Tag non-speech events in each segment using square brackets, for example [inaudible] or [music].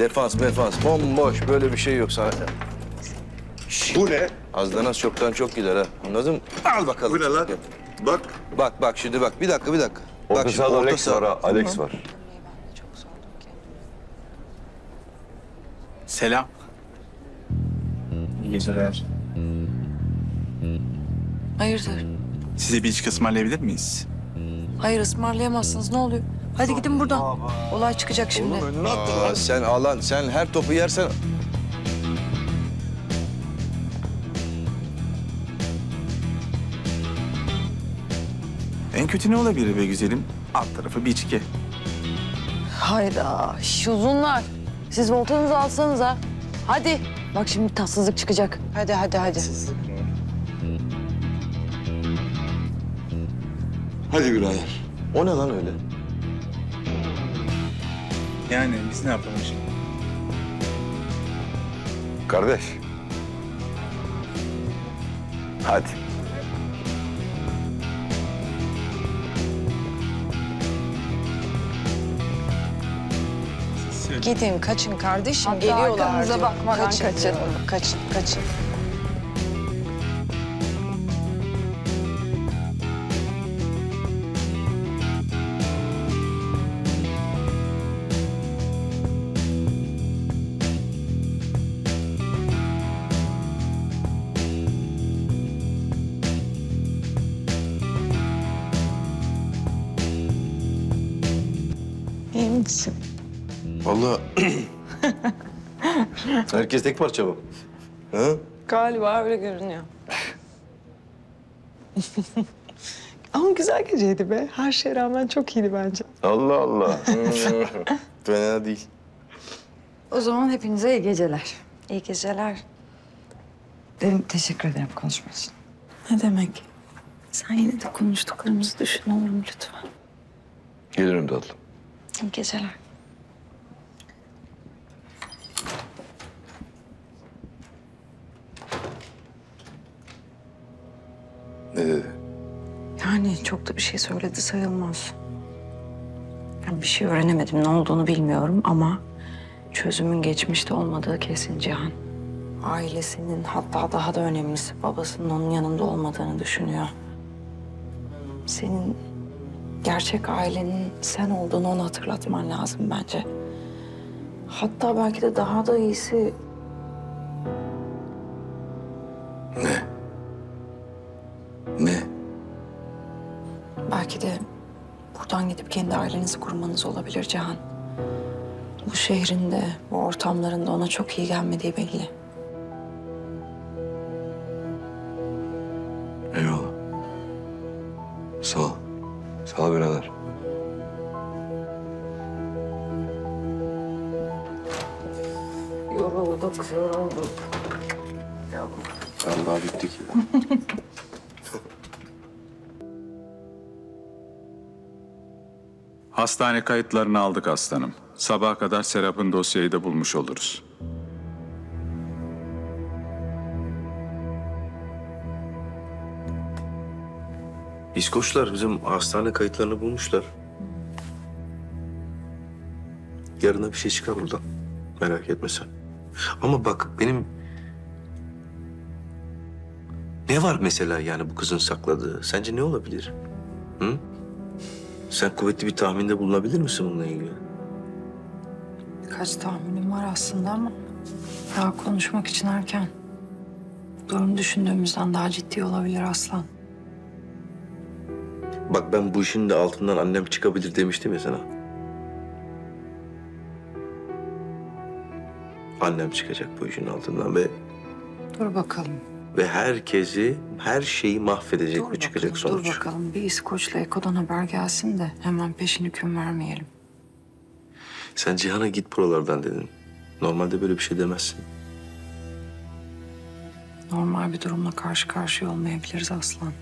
Defans mefans bomboş böyle bir şey yok sana. Bu ne? Azdan az çoktan çok gider ha. Anladın mı? Al bakalım. Bu ne lan? Bak. Bak bak şimdi bak bir dakika bir dakika. Orta bak sahada Alex var ha. Alex var. Selam. İyi geceler. Hayırdır? Size bir içki ısmarlayabilir miyiz? Hayır ısmarlayamazsınız. Ne oluyor? Hadi gidin buradan. Olay çıkacak şimdi. Aa, sen alan sen her topu yersen En kötü ne olabilir be güzelim? Alt tarafı bir içki. Hayda. şş, uzunlar. Siz voltanızı alsanız ha. Hadi. Bak şimdi tatsızlık çıkacak. Hadi hadi hadi. Hadi birader. o ne lan öyle? Yani biz ne yapalım şimdi? Kardeş. Hadi. Gidin kaçın kardeşim. Hatta Geliyorlar. arkanıza diyor. bakmadan kaçın. kaçın. Kaçın kaçın. İyi misin? Vallahi [clears throat] herkes tek parça bu. Ha? Galiba öyle görünüyor. [laughs] Ama güzel geceydi be. Her şeye rağmen çok iyiydi bence. Allah Allah. [laughs] Fena değil. O zaman hepinize iyi geceler. İyi geceler. Dedim, teşekkür ederim konuşma için. Ne demek? Sen yine de konuştuklarımızı düşün olur mu lütfen? Gelirim tatlım. İyi geceler. Ne dedi? Yani çok da bir şey söyledi sayılmaz. Ben bir şey öğrenemedim. Ne olduğunu bilmiyorum ama çözümün geçmişte olmadığı kesin Cihan. Ailesinin hatta daha da önemlisi babasının onun yanında olmadığını düşünüyor. Senin gerçek ailenin sen olduğunu ona hatırlatman lazım bence. Hatta belki de daha da iyisi Ne? Ne? Belki de buradan gidip kendi ailenizi kurmanız olabilir Cihan. Bu şehrinde, bu ortamlarında ona çok iyi gelmediği belli. Sağ ol birader. Yorulduk, yorulduk. Allah bittik. Hastane kayıtlarını aldık aslanım. Sabaha kadar Serap'ın dosyayı da bulmuş oluruz. İskoçlar bizim hastane kayıtlarını bulmuşlar. Yarına bir şey çıkar buradan. Merak etme sen. Ama bak benim... Ne var mesela yani bu kızın sakladığı? Sence ne olabilir? Hı? Sen kuvvetli bir tahminde bulunabilir misin bununla ilgili? Kaç tahminim var aslında ama daha konuşmak için erken. Durum düşündüğümüzden daha ciddi olabilir Aslan. Bak ben bu işin de altından annem çıkabilir demiştim ya sana. Annem çıkacak bu işin altından ve Dur bakalım. ve herkesi, her şeyi mahvedecek Dur bu çıkacak bakalım, sonuç. dur bakalım. Bir İskoç'la Eko'dan haber gelsin de hemen peşin hüküm vermeyelim. Sen Cihan'a git buralardan dedin. Normalde böyle bir şey demezsin. Normal bir durumla karşı karşıya olmayabiliriz Aslan.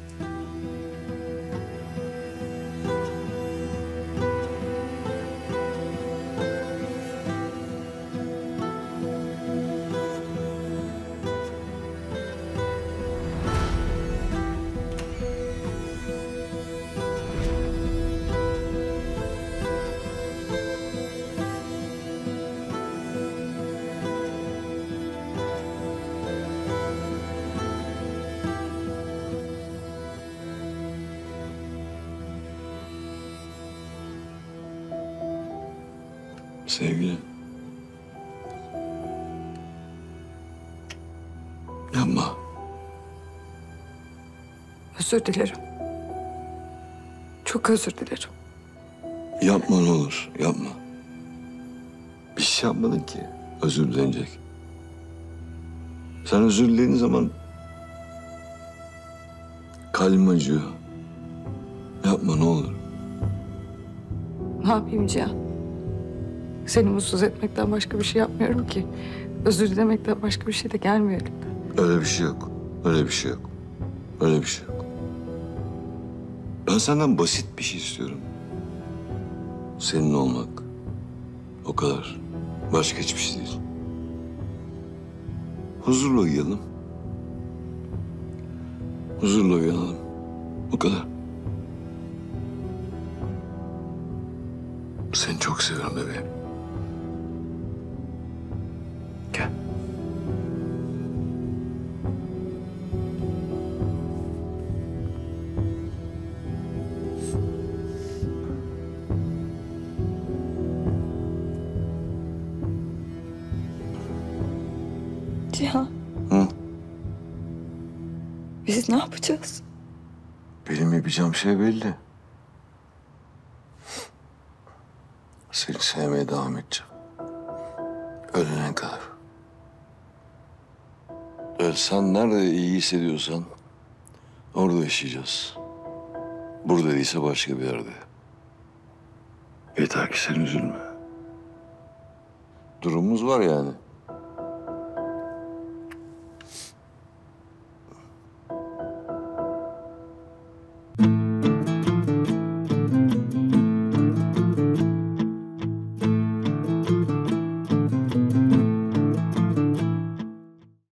Sevgilim. Yapma. Özür dilerim. Çok özür dilerim. Yapma ne olur, yapma. Bir şey yapmadın ki özür dilenecek. Sen özür dilediğin zaman kalbim acıyor. Yapma ne olur. Ne yapayım Cihan? Seni mutsuz etmekten başka bir şey yapmıyorum ki. Özür dilemekten başka bir şey de gelmiyor elimden. Öyle bir şey yok. Öyle bir şey yok. Öyle bir şey yok. Ben senden basit bir şey istiyorum. Senin olmak. O kadar. Başka hiçbir şey değil. Huzurla uyuyalım. Huzurla uyanalım. O kadar. Seni çok seviyorum bebeğim. Cihan. Hı? Biz ne yapacağız? Benim yapacağım şey belli. Seni sevmeye devam edeceğim. Ölene kadar. Ölsen nerede iyi hissediyorsan orada yaşayacağız. Burada değilse başka bir yerde. Yeter ki sen üzülme. Durumumuz var yani.